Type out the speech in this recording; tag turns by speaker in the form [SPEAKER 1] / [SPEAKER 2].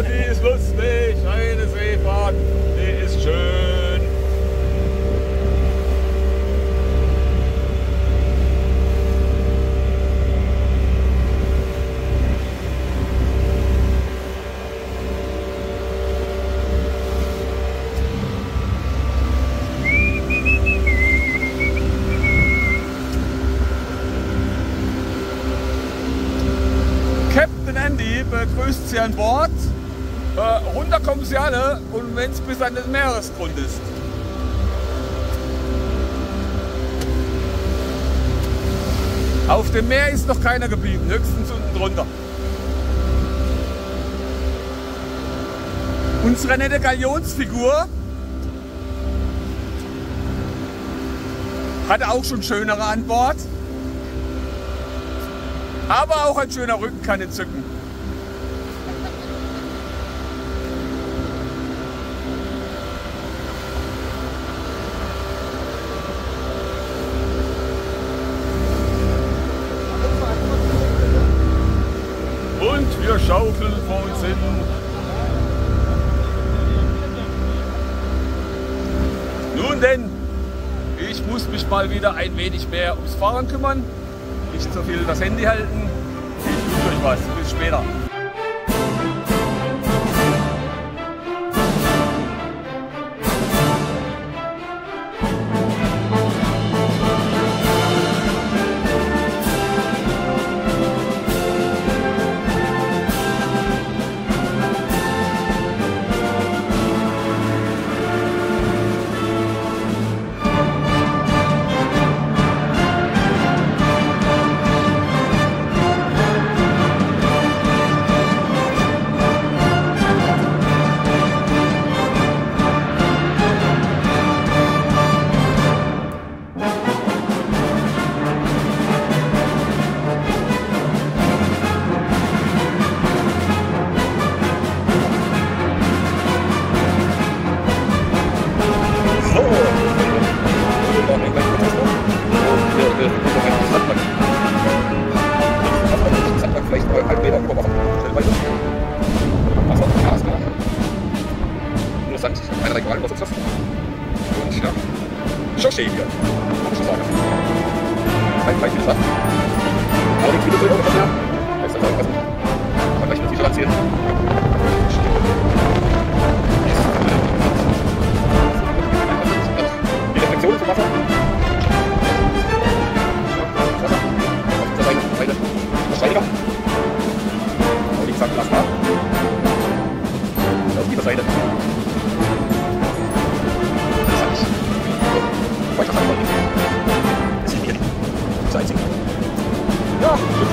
[SPEAKER 1] die ist lustig, eine Seefahrt, die ist schön. Captain Andy begrüßt Sie an Bord. Äh, runter kommen Sie alle und wenn es bis an den Meeresgrund ist. Auf dem Meer ist noch keiner geblieben, höchstens unten drunter. Unsere nette Galionsfigur hatte auch schon schönere an Bord. Aber auch ein schöner Rücken kann entzücken. Und wir uns hin. Nun denn, ich muss mich mal wieder ein wenig mehr ums Fahren kümmern. Nicht so viel das Handy halten. Ich wünsche euch was. Bis später. Qualen, was uns das. Und ja. Chaussee wieder. Muss ich schon sagen. Kein gleich viel Sand. Aber nichts wieder zu irgendwas mehr. Heißt das irgendwas? Kann man gleich mit sicher erzählen. Die Reflexion zum Wasser. Steiniger. Und wie gesagt, Plasma. Und auf dieser Seite. So.